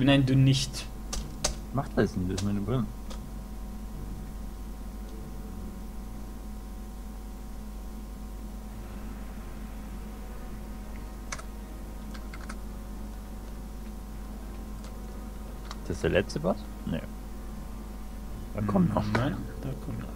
Nein, du nicht. Mach das nicht, das ist meine Brille. Das ist der letzte Boss? Nee. Da kommt noch. Nein, da kommt noch.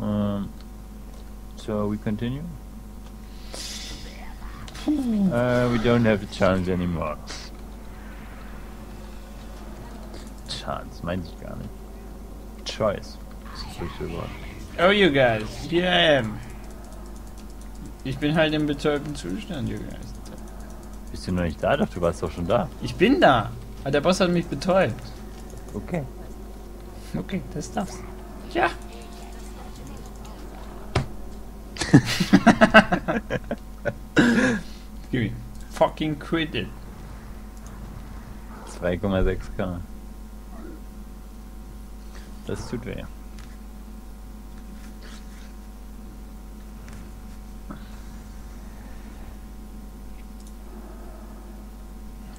Um, so we continue. Uh, we don't have a chance anymore. Chance, meinte ich gar nicht. Choice. Das ist das richtige Wort. Oh, you guys, here I am. Ich bin halt im betäubten Zustand, you guys. Bist du noch nicht da? Doch, du warst doch schon da. Ich bin da. Aber der Boss hat mich betäubt. Okay. Okay, das darf's. Ja. Me. Fucking quit it. 2,6k. Das tut weh.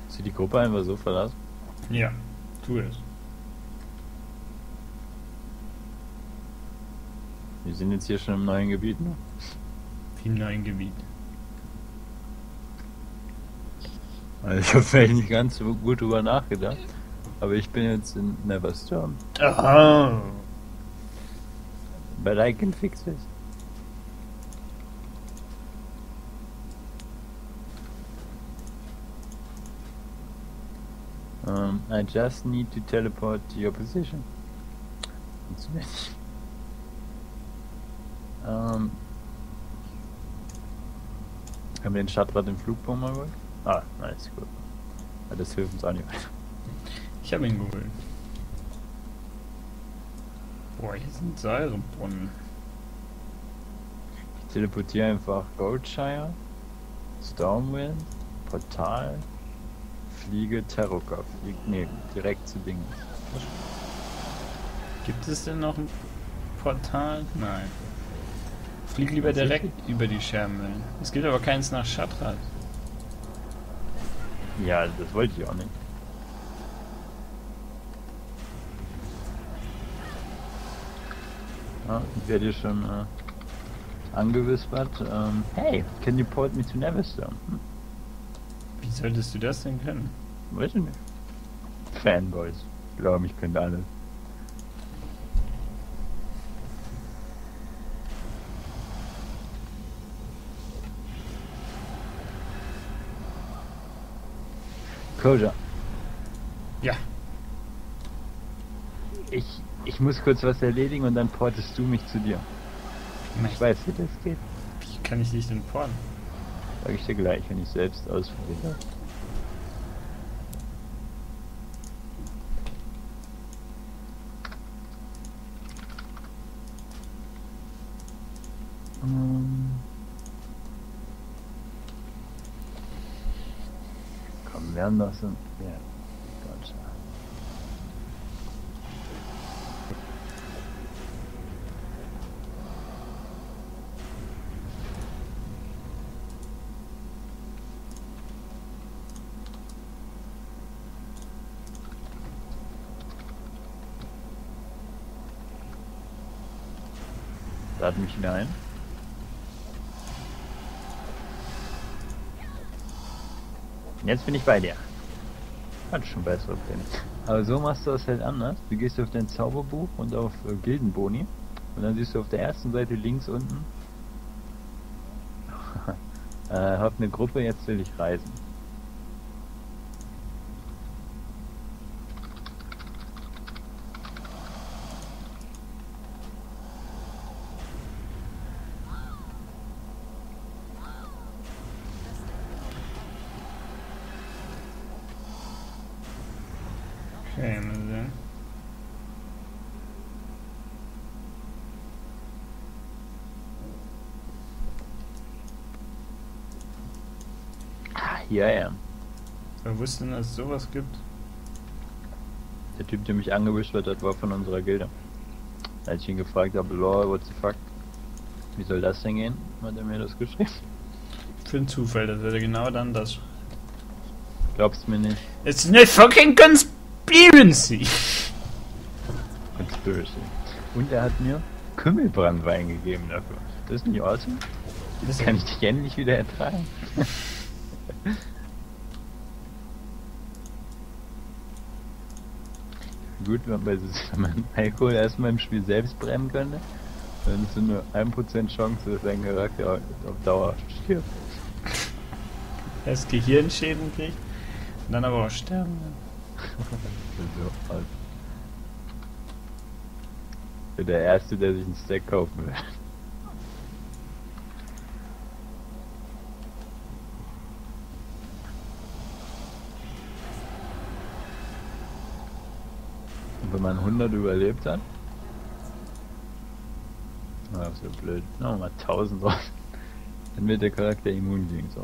Sie die Gruppe einfach so verlassen? Ja, tu es. Wir sind jetzt hier schon im neuen Gebiet, ne? Im neuen Gebiet. Also ich habe vielleicht nicht ganz so gut drüber nachgedacht. Aber ich bin jetzt in Neverstorm. Aha. But I can fix this. Um, I just need to teleport to your position. Ähm. Haben wir den Stadtrat im Flugbaum mal geholt? Ah, nice, gut. Ja, das hilft uns auch nicht weiter. Ich habe ihn geholt. Boah, hier sind Säurebrunnen. Ich teleportiere einfach Goldshire, Stormwind, Portal, Fliege Terrorkopf. Flieg, nee, direkt zu Dingen. Gibt es denn noch ein Portal? Nein. Flieg lieber direkt über die Schermwellen. Es gibt aber keins nach Schattrat. Ja, das wollte ich auch nicht. Ja, ich werde hier schon äh, angewispert. Ähm, hey, can you port me to Neverstone? Hm, Wie solltest du das denn können? weiß ich nicht. Fanboys. Glauben, ich könnte alles. Koja, Ja. ich, ich muss kurz was erledigen und dann portest du mich zu dir. Ich weiß, wie das geht. Wie kann ich dich denn porten? Sag ich dir gleich, wenn ich selbst ausprobiere. Ähm. Haben doch so. Ja. Gott. Lad mich hinein. Jetzt bin ich bei dir. Hat schon bessere Pläne. Aber so machst du das halt anders. Du gehst auf dein Zauberbuch und auf äh, Gildenboni. Und dann siehst du auf der ersten Seite links unten. äh, hab eine Gruppe, jetzt will ich reisen. Sehen. Ah, hier I am. Wer wusste denn, dass es sowas gibt? Der Typ, der mich angewischt hat, war von unserer Gilde. Als ich ihn gefragt habe, lol, what the fuck? Wie soll das denn gehen? Hat er mir das geschrieben. Für einen Zufall, dass er genau dann das. Glaubst mir nicht? It's eine fucking conspiracy. Conspiracy. Und er hat mir Kümmelbrandwein gegeben dafür. Das ist nicht awesome? Das kann ich dich endlich wieder ertragen. Gut, wenn man, wenn man Alkohol erstmal im Spiel selbst brennen könnte, dann ist so nur 1% Chance, dass dein Charakter auf Dauer stirbt. Erst Gehirnschäden kriegt und dann aber auch sterben. Also. Für der Erste, der sich einen Stack kaufen will. Und wenn man 100 überlebt hat, na, das ist ja blöd, nochmal 1000 drauf, dann wird der Charakter immun gegen so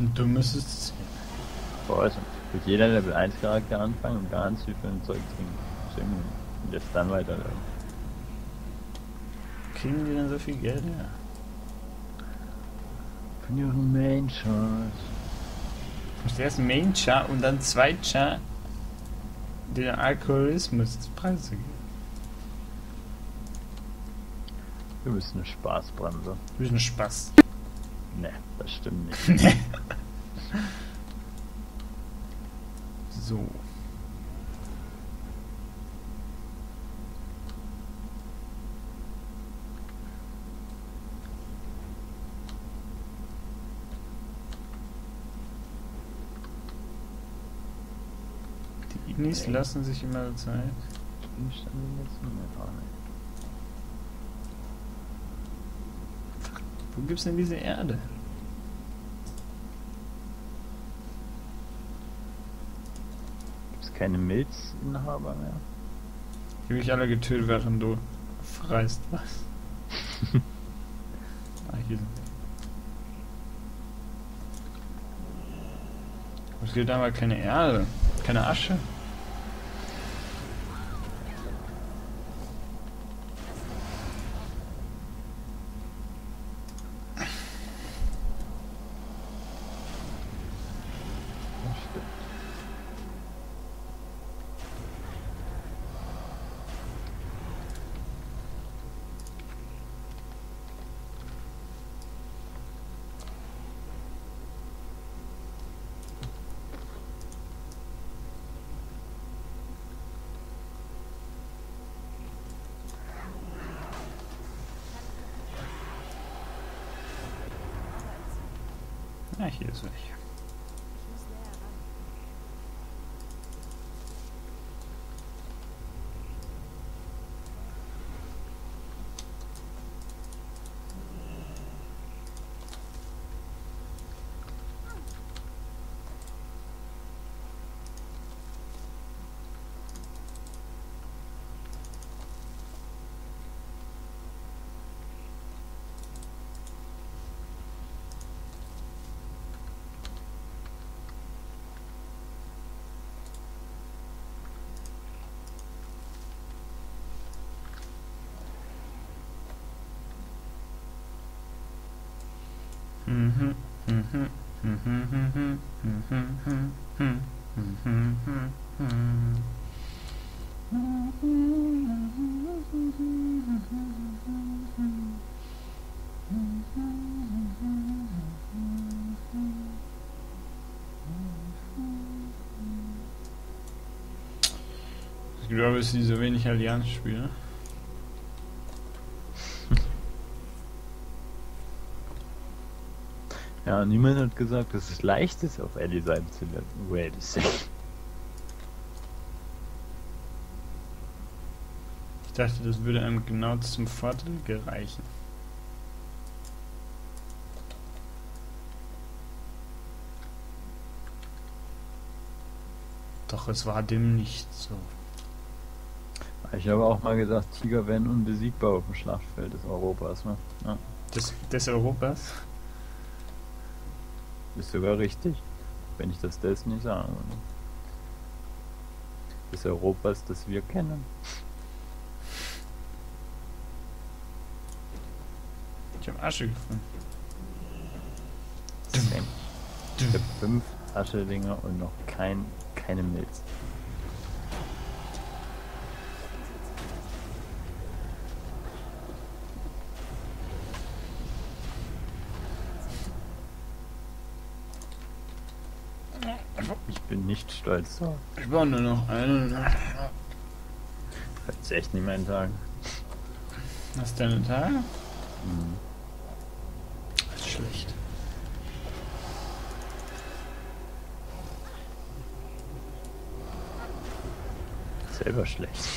ist ein dummes System. Boah, also, wird jeder Level 1 Charakter anfangen und ganz viel für ein Zeug trinken. Und jetzt dann weiter. Kriegen die denn so viel Geld her? Von ihren Main Chars. Muss erst Main Char und dann zwei Char den Alkoholismus Preise geben. Du bist eine Spaßbremse. Du bist ein Spaß. Ne, das stimmt nicht. so. Die Ignis lassen sich immer Zeit. Gegenstände jetzt nicht Wo gibt's denn diese Erde? Gibt's keine Milzinhaber mehr? Die habe ich alle getötet, während du freist. Was? ah, hier sind sie. Es gibt aber keine Erde, keine Asche. Ja, hier ist nicht. Ich glaube, es sind so wenig Allianz-Spieler. Ja, niemand hat gesagt, dass es leicht ist, auf Ellie sein zu second. Ich dachte, das würde einem genau zum Vorteil gereichen. Doch es war dem nicht so. Ich habe auch mal gesagt, Tiger wären unbesiegbar auf dem Schlachtfeld des Europas. Ne? Ja, Des, des Europas? Ist sogar richtig, wenn ich das das nicht sage. Des Europas, das wir kennen. Ich habe Asche gefunden. Ich habe fünf Aschelinge und noch kein, keine Milz. Nicht stolz. Ich brauche nur noch eine. Das ist echt nicht mein Tag. Hast du deine Tage? Mhm. Das ist schlecht. Selber schlecht.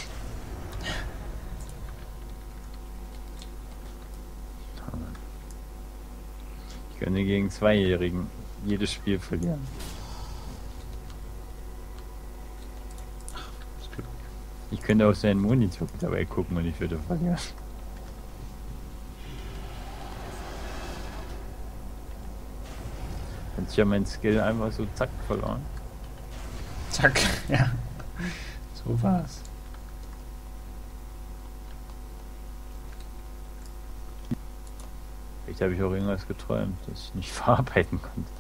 Ich könnte gegen Zweijährigen jedes Spiel verlieren. Ich könnte auf seinen Monitor dabei gucken und ich würde verlieren. Dann ist ja mein Skill einfach so zack verloren. Zack, ja. So war's. Vielleicht habe ich auch irgendwas geträumt, das ich nicht verarbeiten konnte.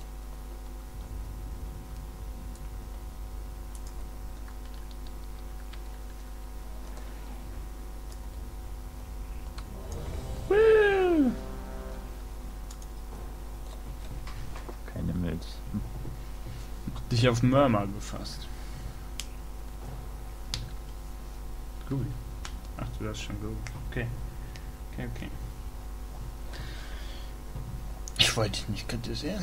Woo! Keine Milch. Hm. Dich auf Mörmer gefasst. Gut. Ach, du hast schon go. Okay. Okay, okay. Ich wollte dich nicht kritisieren.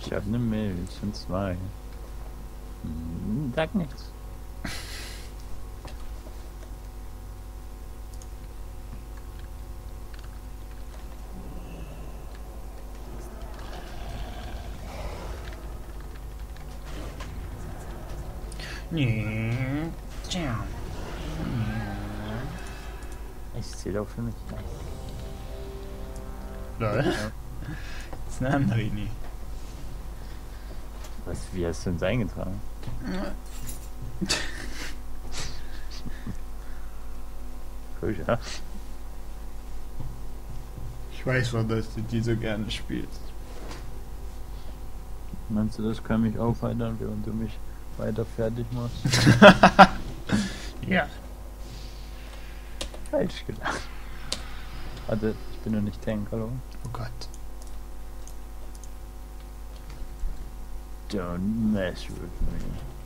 Ich habe eine Milch und zwei. Hm, Sag nichts. Ich zähle auch für mich. Lol. Ja. Das ist eine andere Idee. Was, wie hast du uns eingetragen? Cool, ja. Ich weiß schon, dass du die so gerne spielst. Meinst du, das kann mich aufheitern, während du mich weiter fertig machst? Ja. Falsch gedacht. Warte, ich bin noch nicht Tank, hallo? Oh Gott. Don't mess with me.